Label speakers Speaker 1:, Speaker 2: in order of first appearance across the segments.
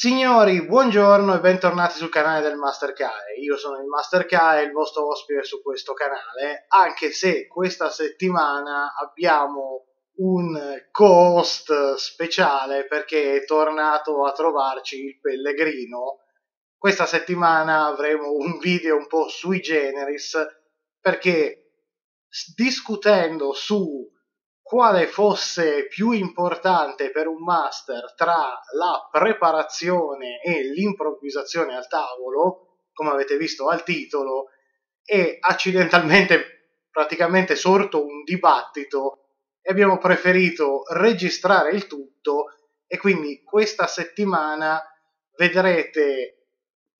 Speaker 1: Signori, buongiorno e bentornati sul canale del Master Kae. Io sono il Master Kae, il vostro ospite su questo canale, anche se questa settimana abbiamo un co-host speciale perché è tornato a trovarci il Pellegrino. Questa settimana avremo un video un po' sui generis perché discutendo su quale fosse più importante per un master tra la preparazione e l'improvvisazione al tavolo, come avete visto al titolo, è accidentalmente praticamente sorto un dibattito e abbiamo preferito registrare il tutto e quindi questa settimana vedrete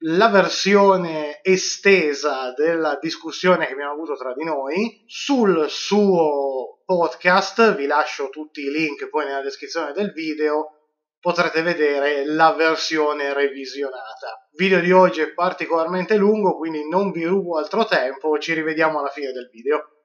Speaker 1: la versione estesa della discussione che abbiamo avuto tra di noi sul suo podcast, vi lascio tutti i link poi nella descrizione del video, potrete vedere la versione revisionata. Il video di oggi è particolarmente lungo, quindi non vi rubo altro tempo, ci rivediamo alla fine del video.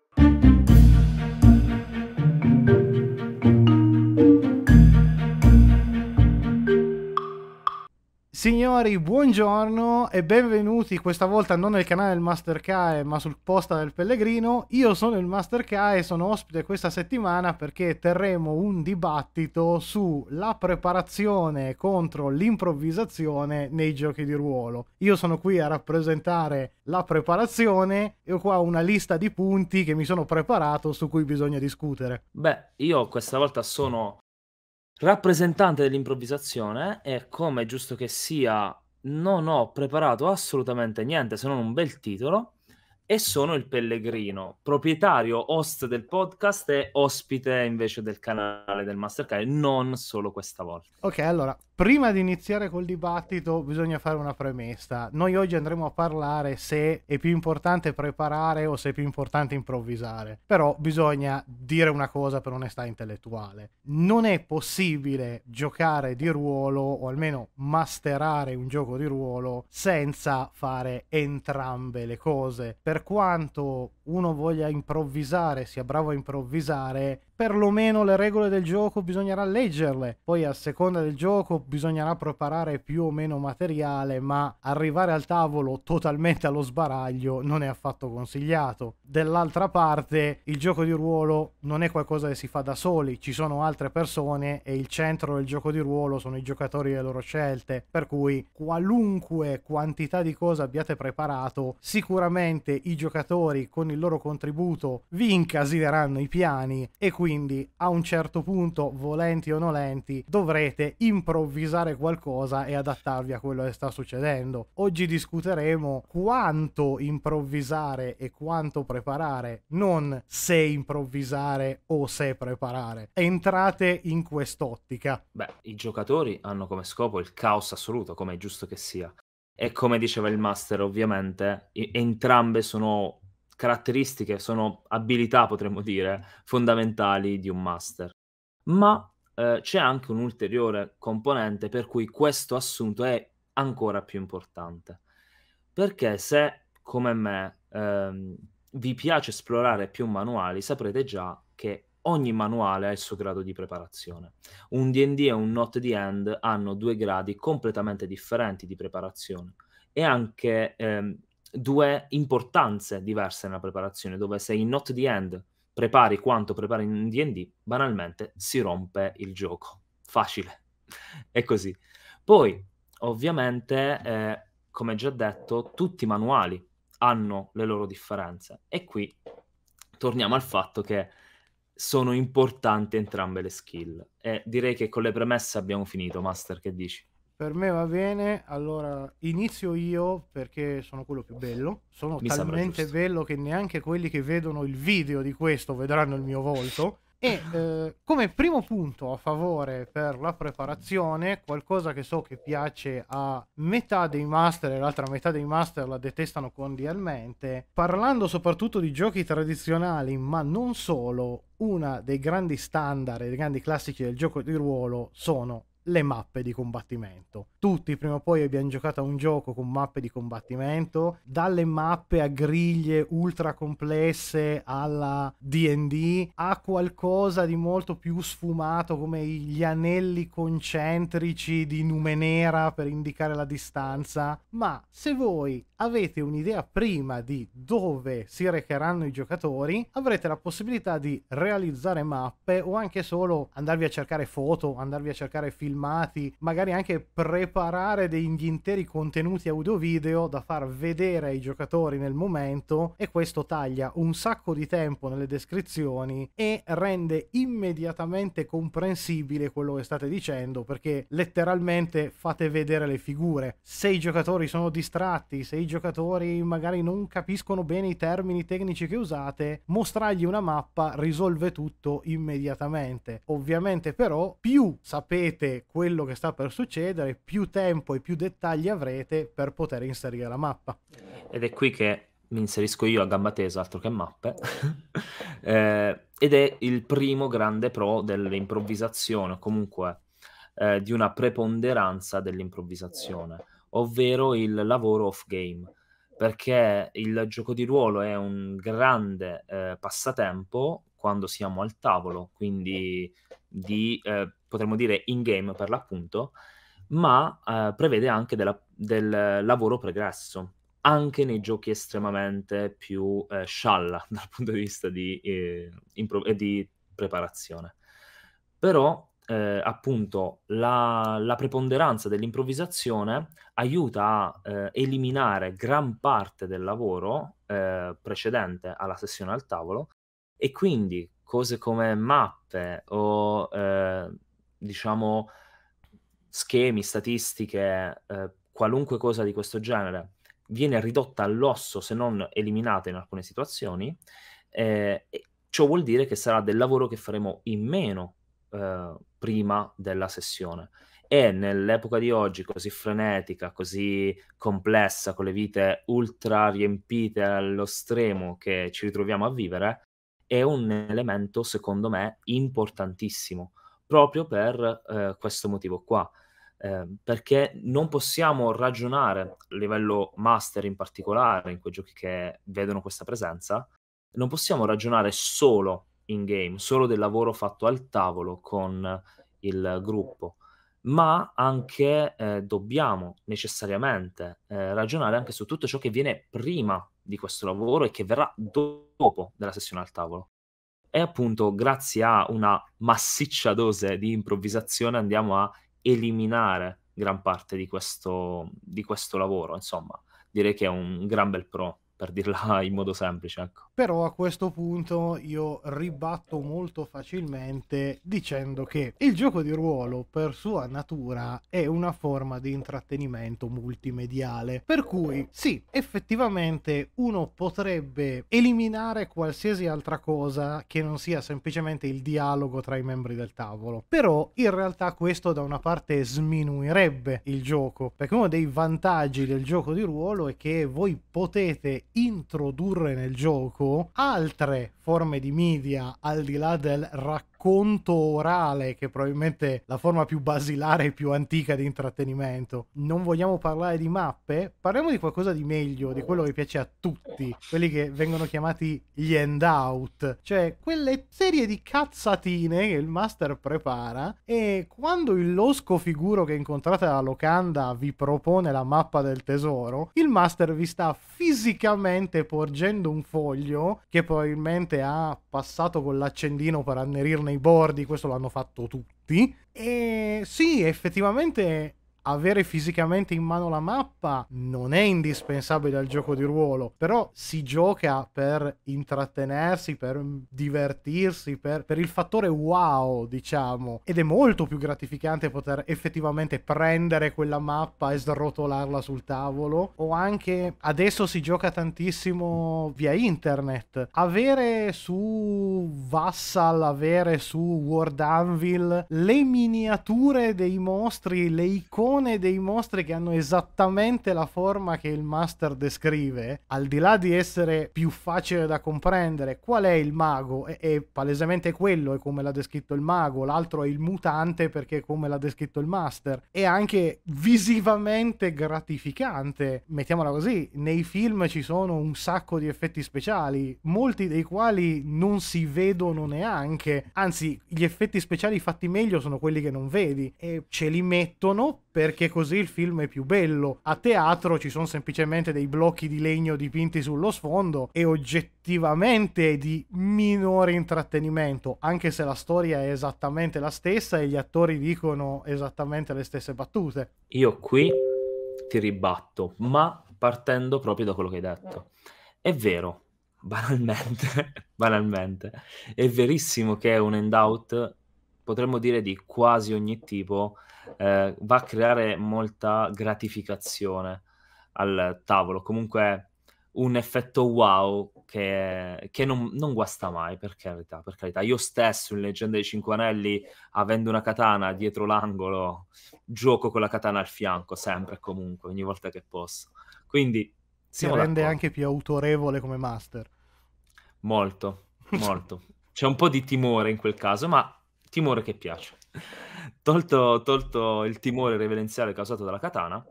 Speaker 1: Signori, buongiorno e benvenuti questa volta non nel canale del Master Kae ma sul posta del Pellegrino. Io sono il Master Kae e sono ospite questa settimana perché terremo un dibattito sulla preparazione contro l'improvvisazione nei giochi di ruolo. Io sono qui a rappresentare la preparazione e ho qua una lista di punti che mi sono preparato su cui bisogna discutere.
Speaker 2: Beh, io questa volta sono Rappresentante dell'improvvisazione e come giusto che sia, non ho preparato assolutamente niente se non un bel titolo e sono il Pellegrino, proprietario, host del podcast e ospite invece del canale del Mastercard, non solo questa volta.
Speaker 1: Ok, allora, prima di iniziare col dibattito bisogna fare una premessa. Noi oggi andremo a parlare se è più importante preparare o se è più importante improvvisare. Però bisogna dire una cosa per onestà intellettuale. Non è possibile giocare di ruolo o almeno masterare un gioco di ruolo senza fare entrambe le cose. Per quanto uno voglia improvvisare, sia bravo a improvvisare, perlomeno le regole del gioco bisognerà leggerle. Poi a seconda del gioco bisognerà preparare più o meno materiale, ma arrivare al tavolo totalmente allo sbaraglio non è affatto consigliato. Dall'altra parte, il gioco di ruolo non è qualcosa che si fa da soli, ci sono altre persone e il centro del gioco di ruolo sono i giocatori e le loro scelte, per cui qualunque quantità di cosa abbiate preparato, sicuramente i giocatori con il loro contributo vi incasineranno i piani e quindi quindi a un certo punto, volenti o nolenti, dovrete improvvisare qualcosa e adattarvi a quello che sta succedendo. Oggi discuteremo quanto improvvisare e quanto preparare, non se improvvisare o se preparare. Entrate in quest'ottica.
Speaker 2: Beh, i giocatori hanno come scopo il caos assoluto, come è giusto che sia. E come diceva il master, ovviamente, entrambe sono caratteristiche, sono abilità, potremmo dire, fondamentali di un master. Ma eh, c'è anche un ulteriore componente per cui questo assunto è ancora più importante. Perché se, come me, ehm, vi piace esplorare più manuali, saprete già che ogni manuale ha il suo grado di preparazione. Un D&D e un Not the End hanno due gradi completamente differenti di preparazione e anche ehm, due importanze diverse nella preparazione, dove se in not the end prepari quanto prepari in D&D, banalmente si rompe il gioco. Facile. È così. Poi, ovviamente, eh, come già detto, tutti i manuali hanno le loro differenze. E qui torniamo al fatto che sono importanti entrambe le skill. E direi che con le premesse abbiamo finito, Master, che dici?
Speaker 1: Per me va bene, allora inizio io perché sono quello più bello. Sono Mi talmente bello che neanche quelli che vedono il video di questo vedranno il mio volto. E eh, come primo punto a favore per la preparazione, qualcosa che so che piace a metà dei master e l'altra metà dei master la detestano cordialmente, parlando soprattutto di giochi tradizionali, ma non solo, una dei grandi standard e dei grandi classici del gioco di ruolo sono le mappe di combattimento. Tutti prima o poi abbiamo giocato a un gioco con mappe di combattimento, dalle mappe a griglie ultra complesse alla DD a qualcosa di molto più sfumato come gli anelli concentrici di Numenera per indicare la distanza. Ma se voi avete un'idea prima di dove si recheranno i giocatori, avrete la possibilità di realizzare mappe o anche solo andarvi a cercare foto, andarvi a cercare filmati, magari anche preparare degli interi contenuti audio-video da far vedere ai giocatori nel momento e questo taglia un sacco di tempo nelle descrizioni e rende immediatamente comprensibile quello che state dicendo perché letteralmente fate vedere le figure. Se i giocatori sono distratti, se i giocatori magari non capiscono bene i termini tecnici che usate, mostrargli una mappa risolve tutto immediatamente. Ovviamente però più sapete quello che sta per succedere, più tempo e più dettagli avrete per poter inserire la mappa.
Speaker 2: Ed è qui che mi inserisco io a gamba tesa, altro che mappe, eh, ed è il primo grande pro dell'improvvisazione, comunque eh, di una preponderanza dell'improvvisazione ovvero il lavoro off-game, perché il gioco di ruolo è un grande eh, passatempo quando siamo al tavolo, quindi di, eh, potremmo dire in-game per l'appunto, ma eh, prevede anche della, del lavoro pregresso, anche nei giochi estremamente più eh, scialla dal punto di vista di, eh, impro- di preparazione. Però eh, appunto la, la, preponderanza dell'improvvisazione aiuta a eh, eliminare gran parte del lavoro eh, precedente alla sessione al tavolo e quindi cose come mappe o eh, diciamo schemi, statistiche, eh, qualunque cosa di questo genere viene ridotta all'osso se non eliminata in alcune situazioni, eh, ciò vuol dire che sarà del lavoro che faremo in meno eh, prima della sessione. E nell'epoca di oggi così frenetica, così complessa, con le vite ultra riempite allo stremo che ci ritroviamo a vivere, è un elemento, secondo me, importantissimo, proprio per eh, questo motivo qua. Eh, perché non possiamo ragionare a livello master in particolare, in quei giochi che vedono questa presenza, non possiamo ragionare solo in game, solo del lavoro fatto al tavolo con il gruppo, ma anche eh, dobbiamo necessariamente eh, ragionare anche su tutto ciò che viene prima di questo lavoro e che verrà dopo della sessione al tavolo. E appunto grazie a una massiccia dose di improvvisazione andiamo a eliminare gran parte di questo, di questo lavoro. Insomma, direi che è un gran bel pro per dirla in modo semplice. Ecco.
Speaker 1: Però a questo punto io ribatto molto facilmente dicendo che il gioco di ruolo per sua natura è una forma di intrattenimento multimediale. Per cui sì, effettivamente uno potrebbe eliminare qualsiasi altra cosa che non sia semplicemente il dialogo tra i membri del tavolo. Però in realtà questo da una parte sminuirebbe il gioco, perché uno dei vantaggi del gioco di ruolo è che voi potete introdurre nel gioco altre forme di media al di là del racconto racconto orale, che è probabilmente la forma più basilare e più antica di intrattenimento. Non vogliamo parlare di mappe? Parliamo di qualcosa di meglio, di quello che piace a tutti, quelli che vengono chiamati gli handout, cioè quelle serie di cazzatine che il master prepara e quando il losco figuro che incontrate alla locanda vi propone la mappa del tesoro, il master vi sta fisicamente porgendo un foglio che probabilmente ha passato con l'accendino per annerirne i bordi, questo l'hanno fatto tutti. E sì, effettivamente avere fisicamente in mano la mappa non è indispensabile al gioco di ruolo, però si gioca per intrattenersi, per divertirsi, per, per, il fattore wow, diciamo, ed è molto più gratificante poter effettivamente prendere quella mappa e srotolarla sul tavolo, o anche adesso si gioca tantissimo via internet, avere su Vassal, avere su World Anvil le miniature dei mostri, le icone milione dei mostri che hanno esattamente la forma che il master descrive, al di là di essere più facile da comprendere qual è il mago, è, è palesemente quello, è come l'ha descritto il mago, l'altro è il mutante perché è come l'ha descritto il master, è anche visivamente gratificante, mettiamola così, nei film ci sono un sacco di effetti speciali, molti dei quali non si vedono neanche, anzi gli effetti speciali fatti meglio sono quelli che non vedi. E ce li mettono perché così il film è più bello. A teatro ci sono semplicemente dei blocchi di legno dipinti sullo sfondo e oggettivamente di minore intrattenimento, anche se la storia è esattamente la stessa e gli attori dicono esattamente le stesse battute.
Speaker 2: Io qui ti ribatto, ma partendo proprio da quello che hai detto. È vero, banalmente, banalmente, è verissimo che un end-out, potremmo dire di quasi ogni tipo, eh, va a creare molta gratificazione al tavolo. Comunque un effetto wow che, che non, non, guasta mai, per carità, per carità. Io stesso in Leggenda dei Cinque Anelli, avendo una katana dietro l'angolo, gioco con la katana al fianco, sempre e comunque, ogni volta che posso. Quindi...
Speaker 1: Si rende d'accordo. anche più autorevole come master.
Speaker 2: Molto, molto. C'è un po' di timore in quel caso, ma timore che piace. Tolto, tolto il timore reverenziale causato dalla katana,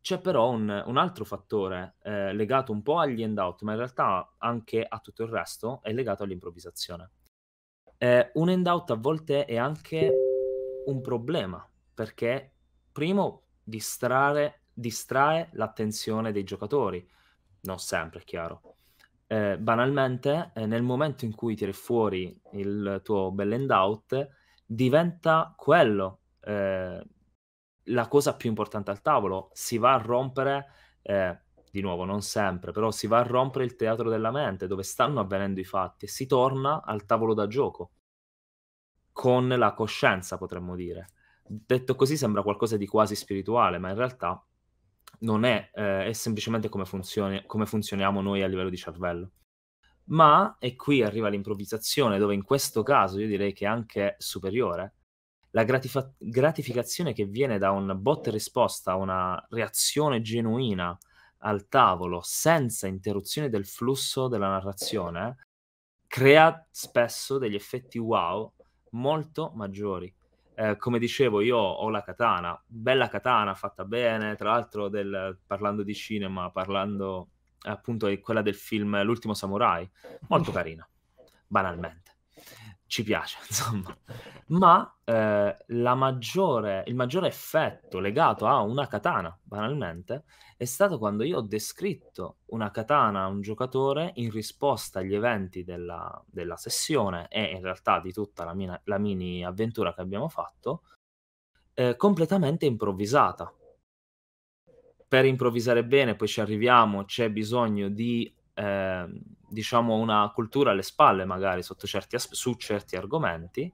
Speaker 2: c'è però un, un altro fattore eh, legato un po' agli end-out, ma in realtà anche a tutto il resto, è legato all'improvvisazione. Eh, un end-out a volte è anche un problema, perché primo distrarre, distrae l'attenzione dei giocatori, non sempre, è chiaro. Eh, banalmente, eh, nel momento in cui tiri fuori il tuo bell end-out, diventa quello eh, la cosa più importante al tavolo. Si va a rompere, eh, di nuovo, non sempre, però si va a rompere il teatro della mente dove stanno avvenendo i fatti e si torna al tavolo da gioco con la coscienza, potremmo dire. Detto così sembra qualcosa di quasi spirituale, ma in realtà non è, eh, è semplicemente come, funzioni, come funzioniamo noi a livello di cervello. Ma, e qui arriva l'improvvisazione, dove in questo caso io direi che è anche superiore, la gratif- gratificazione che viene da un bot e risposta, una reazione genuina al tavolo senza interruzione del flusso della narrazione, crea spesso degli effetti wow molto maggiori. Eh, come dicevo, io ho la katana, bella katana fatta bene, tra l'altro del, parlando di cinema, parlando appunto di quella del film L'ultimo samurai, molto carina, banalmente ci piace, insomma. Ma eh, maggiore, il maggiore effetto legato a una katana, banalmente, è stato quando io ho descritto una katana a un giocatore in risposta agli eventi della, della sessione e in realtà di tutta la, mina, la mini avventura che abbiamo fatto, eh, completamente improvvisata. Per improvvisare bene, poi ci arriviamo, c'è bisogno di eh, diciamo una cultura alle spalle magari certi as- su certi argomenti.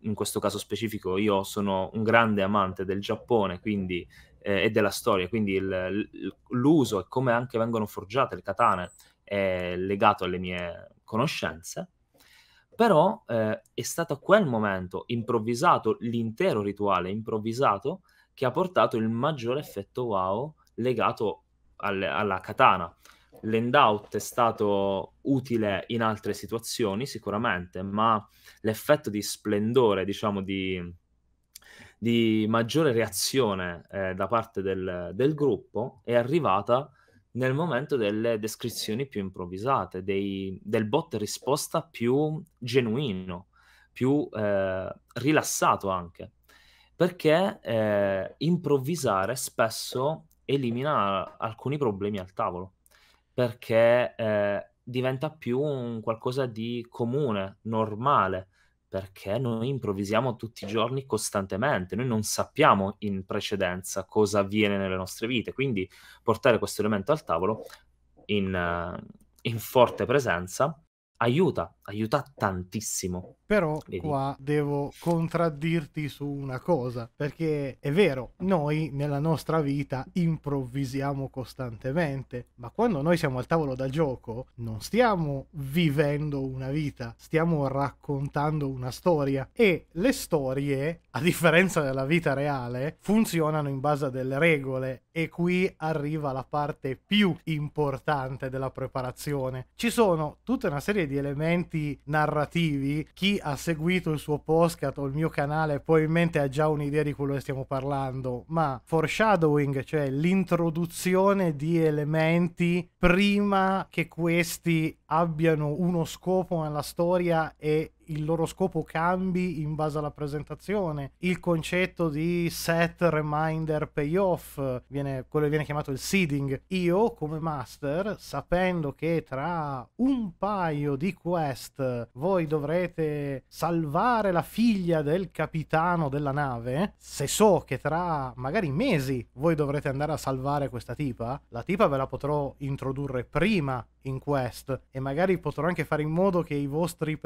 Speaker 2: In questo caso specifico io sono un grande amante del Giappone quindi, eh, e della storia, quindi il, l'uso e come anche vengono forgiate le katane è legato alle mie conoscenze. Però eh, è stato quel momento improvvisato, l'intero rituale improvvisato, che ha portato il maggiore effetto wow legato alle, alla katana. L'end-out è stato utile in altre situazioni sicuramente, ma l'effetto di splendore, diciamo di, di maggiore reazione eh, da parte del, del, gruppo è arrivata nel momento delle descrizioni più improvvisate, dei, del bot risposta più genuino, più eh, rilassato anche, perché eh, improvvisare spesso elimina alcuni problemi al tavolo perché eh, diventa più un qualcosa di comune, normale, perché noi improvvisiamo tutti i giorni costantemente, noi non sappiamo in precedenza cosa avviene nelle nostre vite, quindi portare questo elemento al tavolo in, uh, in forte presenza aiuta, aiuta tantissimo.
Speaker 1: Però Vedi? qua devo contraddirti su una cosa, perché è vero, noi nella nostra vita improvvisiamo costantemente, ma quando noi siamo al tavolo da gioco non stiamo vivendo una vita, stiamo raccontando una storia e le storie, a differenza della vita reale, funzionano in base a delle regole e qui arriva la parte più importante della preparazione. Ci sono tutta una serie di elementi narrativi, chi ha seguito il suo podcast o il mio canale probabilmente ha già un'idea di quello che stiamo parlando, ma foreshadowing, cioè l'introduzione di elementi prima che questi abbiano uno scopo nella storia e il loro scopo cambi in base alla presentazione. Il concetto di set reminder payoff, viene, quello che viene chiamato il seeding. Io come master, sapendo che tra un paio di quest voi dovrete salvare la figlia del capitano della nave, se so che tra magari mesi voi dovrete andare a salvare questa tipa, la tipa ve la potrò introdurre prima in quest e magari potrò anche fare in modo che i vostri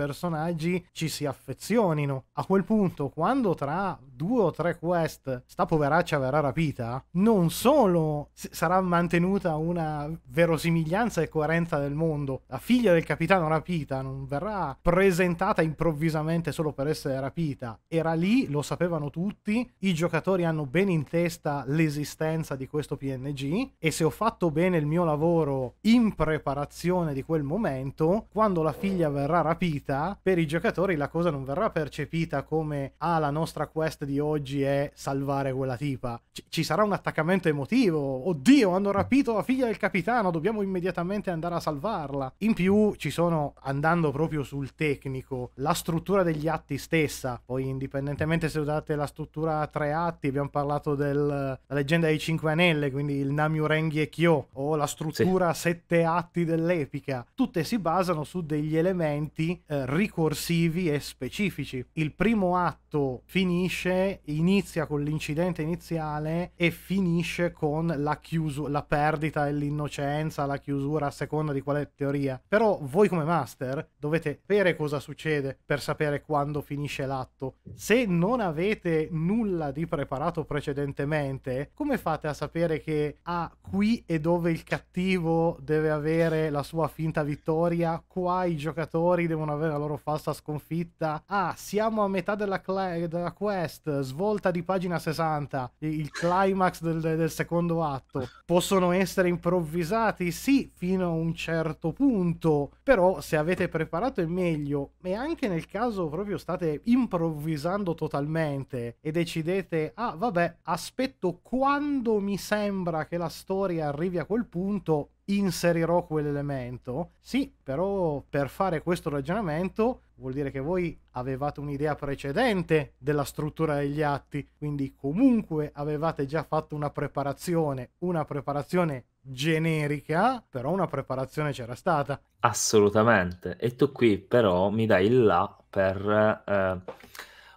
Speaker 1: personaggi ci si affezionino. A quel punto, quando tra due o tre quest sta poveraccia verrà rapita, non solo sarà mantenuta una verosimiglianza e coerenza del mondo, la figlia del capitano rapita non verrà presentata improvvisamente solo per essere rapita, era lì, lo sapevano tutti, i giocatori hanno ben in testa l'esistenza di questo PNG e se ho fatto bene il mio lavoro in preparazione di quel momento, quando la figlia verrà rapita, per i giocatori la cosa non verrà percepita come ah la nostra quest di oggi è salvare quella tipa. C- ci sarà un attaccamento emotivo. Oddio, hanno rapito la figlia del capitano, dobbiamo immediatamente andare a salvarla. In più ci sono, andando proprio sul tecnico, la struttura degli atti stessa. Poi indipendentemente se usate la struttura a tre atti, abbiamo parlato della leggenda dei cinque anelle, quindi il Namyu Rengi e Kyo, o la struttura a sette atti del dell'epica, tutte si basano su degli elementi eh, ricorsivi e specifici. Il primo atto finisce, inizia con l'incidente iniziale e finisce con la, chiusu- la perdita dell'innocenza, la chiusura a seconda di quale teoria. Però voi come master dovete sapere cosa succede per sapere quando finisce l'atto. Se non avete nulla di preparato precedentemente, come fate a sapere che ah, qui è dove il cattivo deve avere la sua finta vittoria, qua i giocatori devono avere la loro falsa sconfitta. Ah, siamo a metà della, della quest, svolta di pagina 60, il climax del, del secondo atto. Possono essere improvvisati, sì, fino a un certo punto, però se avete preparato il meglio e anche nel caso proprio state improvvisando totalmente e decidete, ah vabbè, aspetto quando mi sembra che la storia arrivi a quel punto, inserirò quell'elemento. Sì, però per fare questo ragionamento vuol dire che voi avevate un'idea precedente della struttura degli atti, quindi comunque avevate già fatto una preparazione, una preparazione generica, però una preparazione c'era stata.
Speaker 2: Assolutamente. E tu qui però mi dai il là per eh,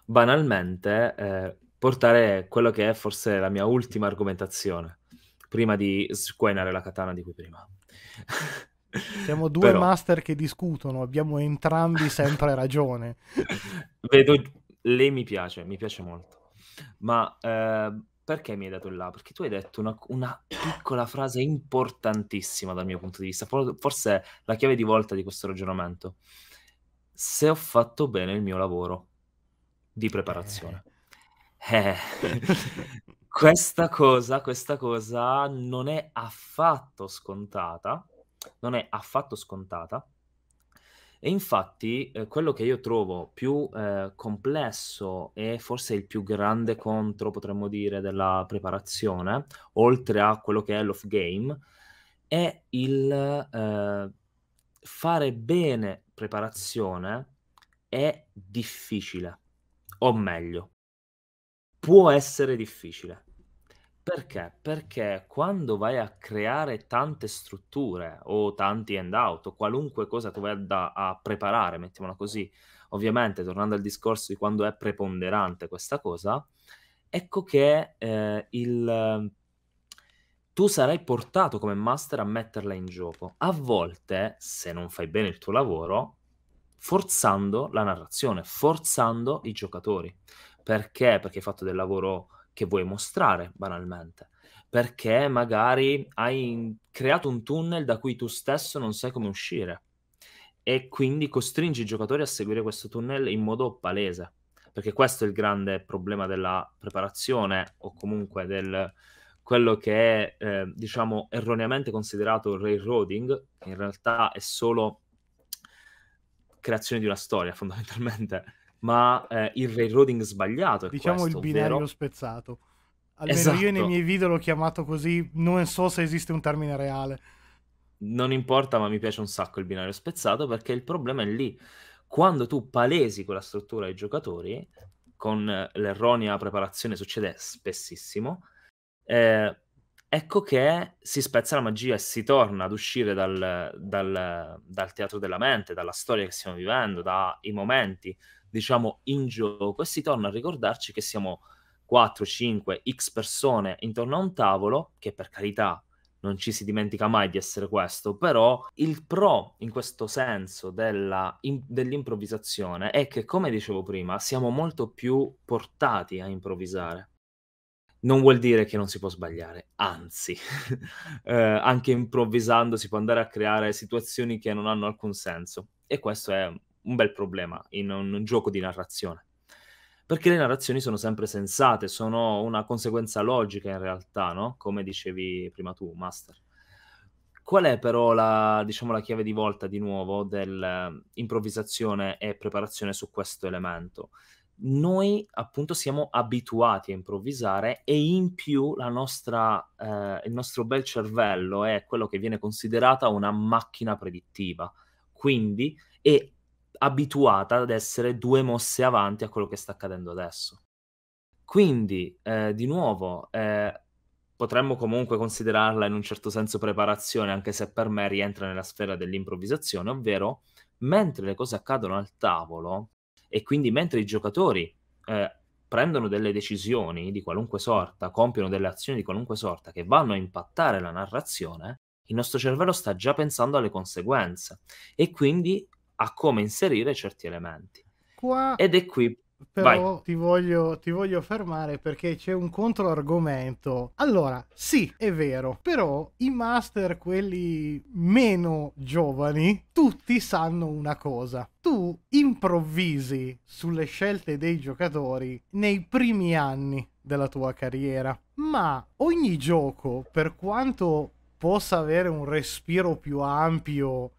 Speaker 2: banalmente eh, portare quello che è forse la mia ultima argomentazione prima di squainare la katana di cui prima.
Speaker 1: Siamo due Però... master che discutono, abbiamo entrambi sempre ragione.
Speaker 2: Vedo, lei mi piace, mi piace molto. Ma eh, perché mi hai dato il là? Perché tu hai detto una, una, piccola frase importantissima dal mio punto di vista, forse la chiave di volta di questo ragionamento. Se ho fatto bene il mio lavoro di preparazione. Eh. eh. Questa cosa questa cosa non è affatto scontata, non è affatto scontata. E infatti, ehm, quello che io trovo più, ehm, complesso e forse il più grande contro, potremmo dire, della preparazione, oltre a quello che è l'off game, è il, ehm, fare bene preparazione è difficile, o meglio può essere difficile. Perché? Perché quando vai a creare tante strutture o tanti handout o qualunque cosa tu vai da a preparare, mettiamola così, ovviamente tornando al discorso di quando è preponderante questa cosa, ecco che, ehm, il tu sarai portato come master a metterla in gioco. A volte, se non fai bene il tuo lavoro, forzando la narrazione, forzando i giocatori. Perché? Perché hai fatto del lavoro che vuoi mostrare, banalmente. Perché magari hai creato un tunnel da cui tu stesso non sai come uscire e quindi costringi i giocatori a seguire questo tunnel in modo palese. Perché questo è il grande problema della preparazione o comunque del quello che è, eh, diciamo, erroneamente considerato railroading, che in realtà è solo creazione di una storia, fondamentalmente, ma eh, il railroading sbagliato è
Speaker 1: diciamo
Speaker 2: questo,
Speaker 1: il binario
Speaker 2: ovvero...
Speaker 1: spezzato. Almeno
Speaker 2: esatto.
Speaker 1: io nei miei video l'ho chiamato così, non so se esiste un termine reale.
Speaker 2: Non importa, ma mi piace un sacco il binario spezzato perché il problema è lì. Quando tu palesi quella struttura ai giocatori, con l'erronea preparazione succede spessissimo, eh, ecco che si spezza la magia e si torna ad uscire dal, dal, dal, teatro della mente, dalla storia che stiamo vivendo, dai momenti, diciamo, in gioco e si torna a ricordarci che siamo 4, 5, x persone intorno a un tavolo, che per carità non ci si dimentica mai di essere questo, però il pro in questo senso della, in, dell'improvvisazione è che, come dicevo prima, siamo molto più portati a improvvisare non vuol dire che non si può sbagliare, anzi, eh, anche improvvisando si può andare a creare situazioni che non hanno alcun senso. E questo è un bel problema in un gioco di narrazione. Perché le narrazioni sono sempre sensate, sono una conseguenza logica in realtà, no? Come dicevi prima tu, Master. Qual è però la, diciamo, la chiave di volta di nuovo dell'improvvisazione e preparazione su questo elemento? noi appunto siamo abituati a improvvisare e in più la nostra, eh, il nostro bel cervello è quello che viene considerata una macchina predittiva, quindi è abituata ad essere due mosse avanti a quello che sta accadendo adesso. Quindi, eh, di nuovo, eh, potremmo comunque considerarla in un certo senso preparazione, anche se per me rientra nella sfera dell'improvvisazione, ovvero mentre le cose accadono al tavolo, e quindi mentre i giocatori eh, prendono delle decisioni di qualunque sorta, compiono delle azioni di qualunque sorta che vanno a impattare la narrazione, il nostro cervello sta già pensando alle conseguenze e quindi a come inserire certi elementi.
Speaker 1: Qua...
Speaker 2: Ed è qui
Speaker 1: però ti voglio, ti voglio, fermare perché c'è un controargomento. Allora, sì, è vero, però i master, quelli meno giovani, tutti sanno una cosa. Tu improvvisi sulle scelte dei giocatori nei primi anni della tua carriera, ma ogni gioco, per quanto possa avere un respiro più ampio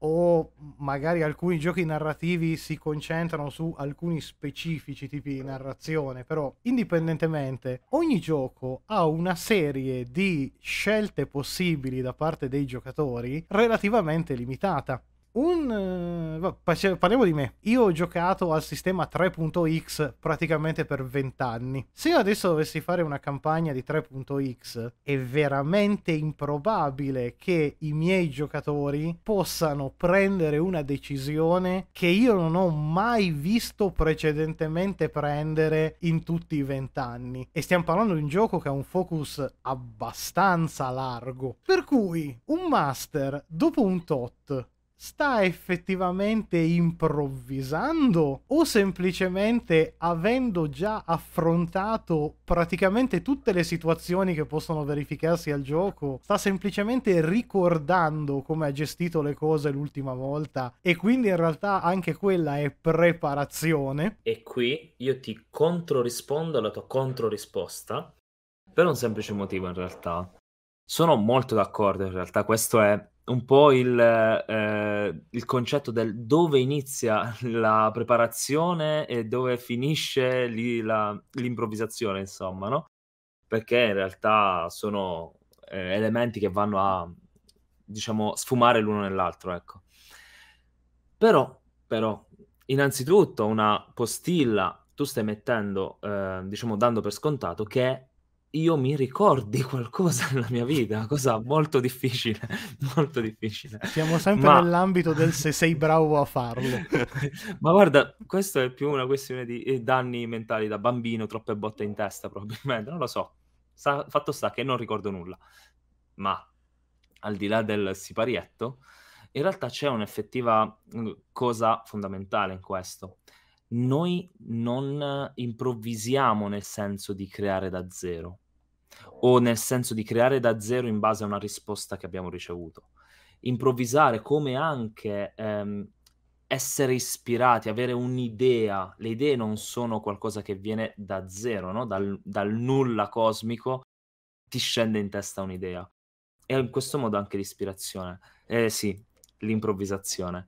Speaker 1: o magari alcuni giochi narrativi si concentrano su alcuni specifici tipi di narrazione, però indipendentemente ogni gioco ha una serie di scelte possibili da parte dei giocatori relativamente limitata. Un, uh, parliamo di me. Io ho giocato al sistema 3.x praticamente per 20 anni. Se io adesso dovessi fare una campagna di 3.x, è veramente improbabile che i miei giocatori possano prendere una decisione che io non ho mai visto precedentemente prendere in tutti i 20 anni. E stiamo parlando di un gioco che ha un focus abbastanza largo. Per cui un master, dopo un tot, sta effettivamente improvvisando o semplicemente avendo già affrontato praticamente tutte le situazioni che possono verificarsi al gioco, sta semplicemente ricordando come ha gestito le cose l'ultima volta e quindi in realtà anche quella è preparazione.
Speaker 2: E qui io ti controrispondo alla tua controrisposta per un semplice motivo in realtà. Sono molto d'accordo in realtà, questo è un po' il, eh, il concetto del dove inizia la preparazione e dove finisce lì la, l'improvvisazione, insomma, no? Perché in realtà sono eh, elementi che vanno a, diciamo, sfumare l'uno nell'altro, ecco. Però, però, innanzitutto una postilla tu stai mettendo, eh, diciamo, dando per scontato che io mi ricordi qualcosa nella mia vita, cosa molto difficile, molto difficile.
Speaker 1: Siamo sempre Ma... nell'ambito del se sei bravo a farlo.
Speaker 2: Ma guarda, questo è più una questione di eh, danni mentali da bambino, troppe botte in testa probabilmente, non lo so. Sa- fatto sta che non ricordo nulla. Ma al di là del siparietto, in realtà c'è un'effettiva mhmm, cosa fondamentale in questo. Noi non improvvisiamo nel senso di creare da zero o nel senso di creare da zero in base a una risposta che abbiamo ricevuto. Improvvisare come anche ehm, essere ispirati, avere un'idea. Le idee non sono qualcosa che viene da zero, no? dal, dal nulla cosmico ti scende in testa un'idea. E in questo modo anche l'ispirazione. Eh sì, l'improvvisazione.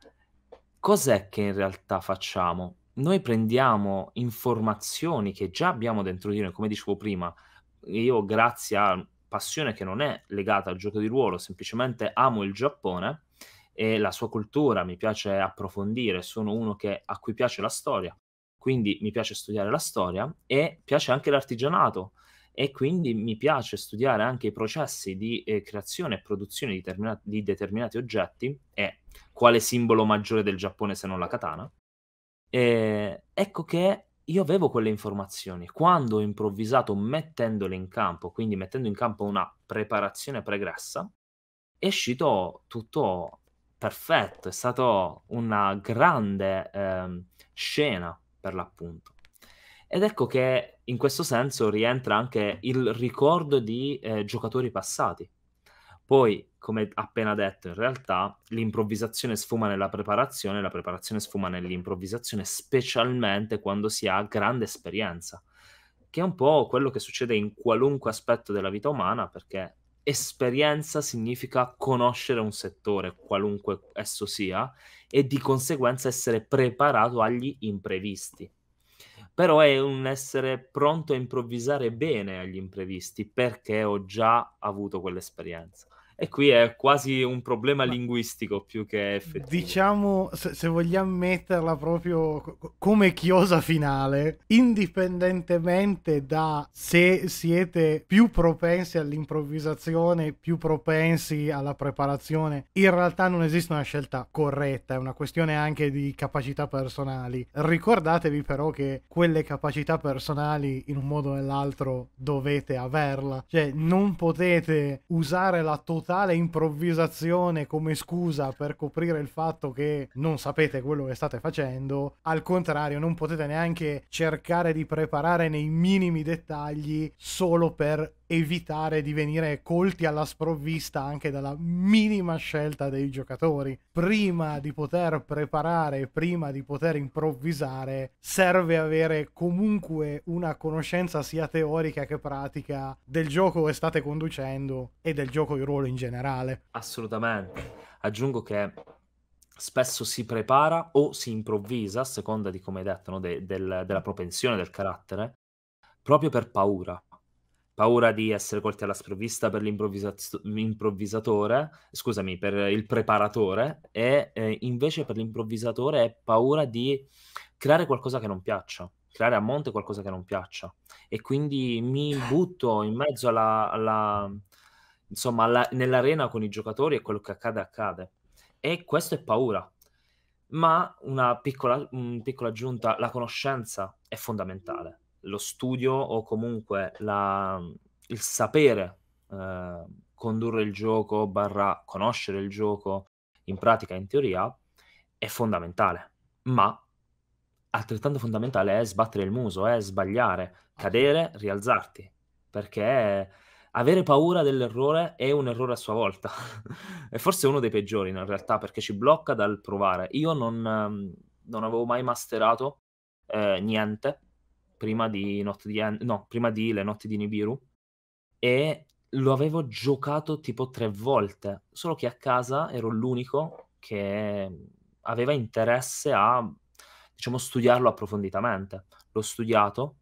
Speaker 2: Cos'è che in realtà facciamo? Noi prendiamo informazioni che già abbiamo dentro di noi, come dicevo prima, io grazie a passione che non è legata al gioco di ruolo, semplicemente amo il Giappone e la sua cultura, mi piace approfondire, sono uno che, a cui piace la storia, quindi mi piace studiare la storia e piace anche l'artigianato e quindi mi piace studiare anche i processi di eh, creazione e produzione di, determinati, di determinati oggetti e quale simbolo maggiore del Giappone se non la katana. E ecco che io avevo quelle informazioni. Quando ho improvvisato mettendole in campo, quindi mettendo in campo una preparazione pregressa, è uscito tutto perfetto, è stata una grande eh, scena per l'appunto. Ed ecco che in questo senso rientra anche il ricordo di eh, giocatori passati. Poi, come appena detto, in realtà l'improvvisazione sfuma nella preparazione, la preparazione sfuma nell'improvvisazione, specialmente quando si ha grande esperienza, che è un po' quello che succede in qualunque aspetto della vita umana, perché esperienza significa conoscere un settore, qualunque esso sia, e di conseguenza essere preparato agli imprevisti però è un essere pronto a improvvisare bene agli imprevisti perché ho già avuto quell'esperienza. E qui è quasi un problema Ma linguistico più che effettivo.
Speaker 1: Diciamo, se, se, vogliamo metterla proprio come chiosa finale, indipendentemente da se siete più propensi all'improvvisazione, più propensi alla preparazione, in realtà non esiste una scelta corretta, è una questione anche di capacità personali. Ricordatevi però che quelle capacità personali in un modo o nell'altro dovete averla, cioè non potete usare la totalità totale improvvisazione come scusa per coprire il fatto che non sapete quello che state facendo. Al contrario, non potete neanche cercare di preparare nei minimi dettagli solo per evitare di venire colti alla sprovvista anche dalla minima scelta dei giocatori. Prima di poter preparare, prima di poter improvvisare, serve avere comunque una conoscenza sia teorica che pratica del gioco che state conducendo e del gioco di ruolo in generale.
Speaker 2: Assolutamente. Aggiungo che spesso si prepara o si improvvisa, a seconda di come detto, no? De- del- della propensione del carattere, proprio per paura paura di essere colti alla sprovvista per l'improvvisatore, scusami, per il preparatore, e eh, invece per l'improvvisatore è paura di creare qualcosa che non piaccia, creare a monte qualcosa che non piaccia. E quindi mi butto in mezzo alla, alla insomma, alla, nell'arena con i giocatori e quello che accade accade. E questo è paura. Ma una piccola, un piccola aggiunta, la conoscenza è fondamentale lo studio o comunque la, il sapere eh, condurre il gioco, barra conoscere il gioco in pratica, in teoria, è fondamentale. Ma altrettanto fondamentale è sbattere il muso, è sbagliare, cadere, rialzarti. Perché avere paura dell'errore è un errore a sua volta. e forse uno dei peggiori in realtà, perché ci blocca dal provare. Io non, non avevo mai masterato eh, niente prima di, di en- no, prima di Le notti di Nibiru e lo avevo giocato tipo tre volte, solo che a casa ero l'unico che aveva interesse a, diciamo, studiarlo approfonditamente. L'ho studiato,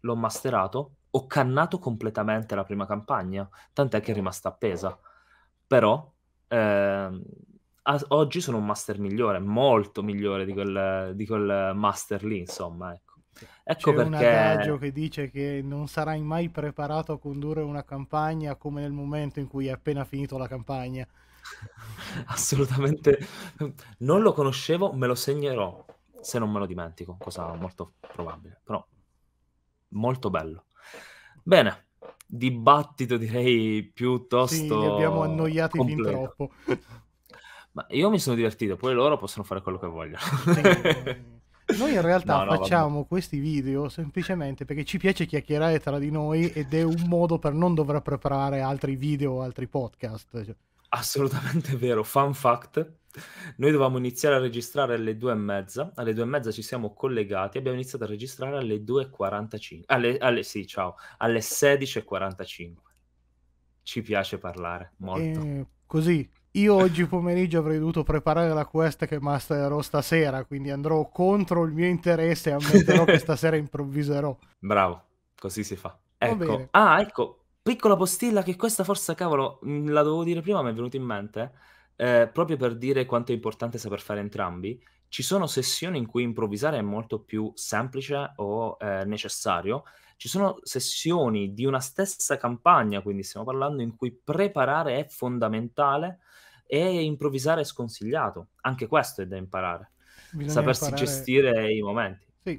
Speaker 2: l'ho masterato, ho cannato completamente la prima campagna, tant'è che è rimasta appesa. Però eh, oggi sono un master migliore, molto migliore di quel, di quel master lì, insomma, ecco.
Speaker 1: Ecco C'è perché... un adagio che dice che non sarai mai preparato a condurre una campagna come nel momento in cui hai appena finito la campagna.
Speaker 2: Assolutamente. Non lo conoscevo, me lo segnerò se non me lo dimentico, cosa molto probabile, però molto bello. Bene, dibattito direi piuttosto... Sì, li
Speaker 1: abbiamo annoiati completo. fin troppo.
Speaker 2: Ma io mi sono divertito, poi loro possono fare quello che vogliono.
Speaker 3: Sì, noi in realtà no, no, facciamo vabbè. questi video semplicemente perché ci piace chiacchierare tra di noi ed è un modo per non dover preparare altri video o altri podcast. Cioè.
Speaker 2: Assolutamente vero. Fun fact: noi dovevamo iniziare a registrare alle due e mezza. Alle due e mezza ci siamo collegati. Abbiamo iniziato a registrare alle 2.45. Alle, alle, sì, ciao, alle 16.45. Ci piace parlare molto.
Speaker 3: E così io oggi pomeriggio avrei dovuto preparare la quest che mastererò stasera, quindi andrò contro il mio interesse e ammetterò che stasera improvviserò.
Speaker 2: Bravo, così si fa. Ecco. Ah, ecco, piccola postilla che questa forse, cavolo, mm, la dovevo dire prima, mi è venuto in mente, eh, proprio per dire quanto è importante saper fare entrambi. Ci sono sessioni in cui improvvisare è molto più semplice o eh, necessario, ci sono sessioni di una stessa campagna, quindi stiamo parlando in cui preparare è fondamentale e improvvisare è sconsigliato. Anche questo è da imparare. Bisogna Sapersi imparare... gestire i momenti.
Speaker 3: Sì.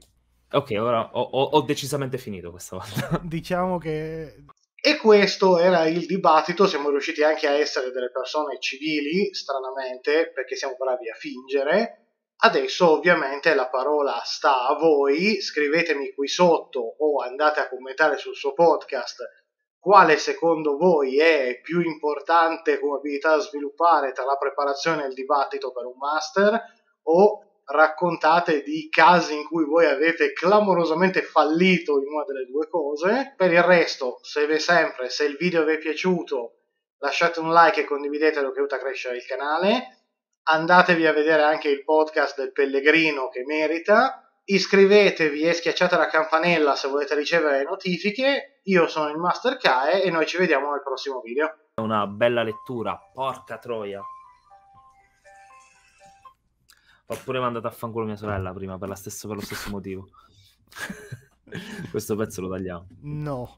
Speaker 2: Ok, ora ho, ho, ho decisamente finito questa volta.
Speaker 3: diciamo che
Speaker 1: e questo era il dibattito, siamo riusciti anche a essere delle persone civili, stranamente, perché siamo bravi a fingere. Adesso ovviamente la parola sta a voi, scrivetemi qui sotto o andate a commentare sul suo podcast quale secondo voi è più importante come abilità da sviluppare tra la preparazione e il dibattito per un master o raccontate di casi in cui voi avete clamorosamente fallito in una delle due cose. Per il resto, se vi sempre, se il video vi è piaciuto, lasciate un like e condividetelo che aiuta a crescere il canale. Andatevi a vedere anche il podcast del Pellegrino che merita iscrivetevi e schiacciate la campanella se volete ricevere le Io sono il Master Kae e noi ci vediamo nel prossimo video.
Speaker 2: Una bella lettura, porca troia. Ho pure mandato a fanculo mia sorella prima per, stessa, per lo stesso motivo. Questo pezzo lo tagliamo.
Speaker 3: No.